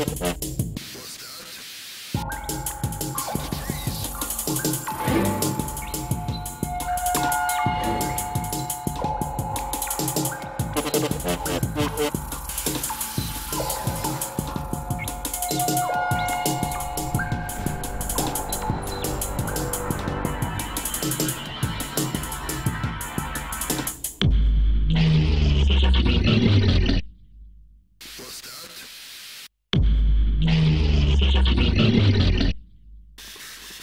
We'll Thank